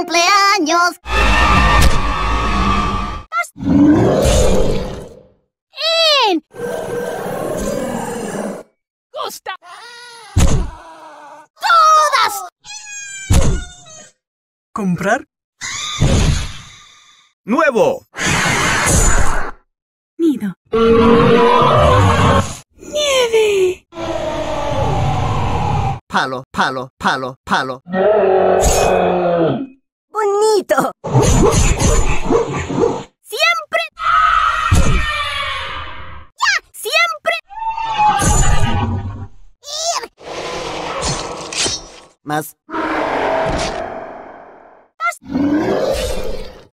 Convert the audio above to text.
cumpleaños! ¡En! ¡Gusta! ¡Todas! ¿Comprar? ¡Nuevo! Nido. ¡Nieve! Palo, palo, palo, palo. ¡Siempre! ¡Ya! ¡Siempre! Más,